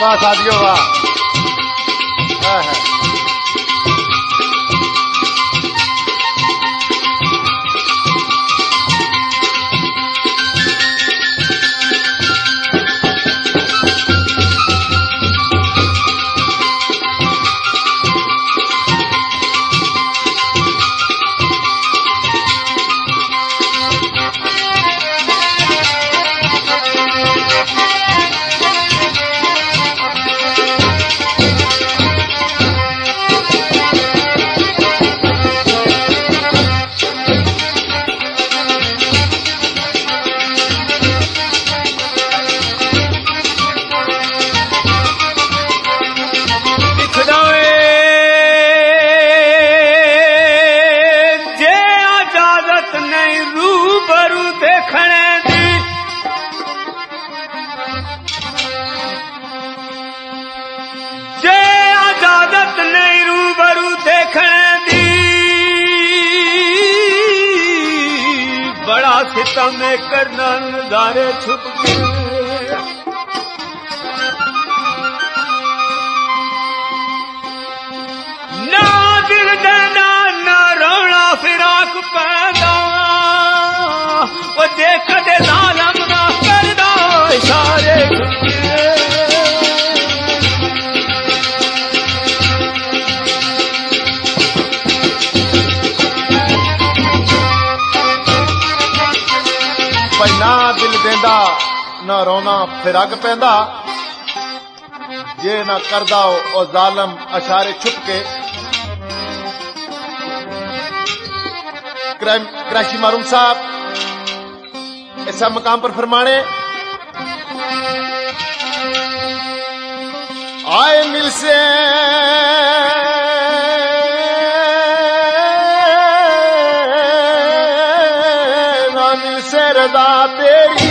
वाह साथियों वाह करना दारे छुप दिल देना ना रोना फिराक पैदा ਨਾ ਰੋਣਾ ਫਿਰਗ ਪੈਂਦਾ ਜੇ ਨਾ ਕਰਦਾ ਉਹ ਜ਼ਾਲਮ ਅਸ਼ਾਰੇ ਛੁਪ ਕੇ क्राशी मारूम साहब ऐसा मकाम पर फरमाने आए मिल से ना मिल से रदा तेरी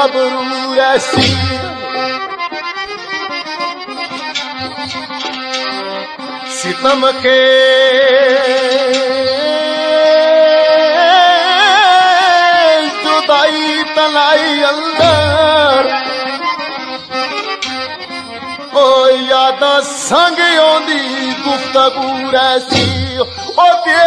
amadurecido é assim. Se tamo toda Tanai tá andar Oi, a sangue Onde gufta gura o é assim. que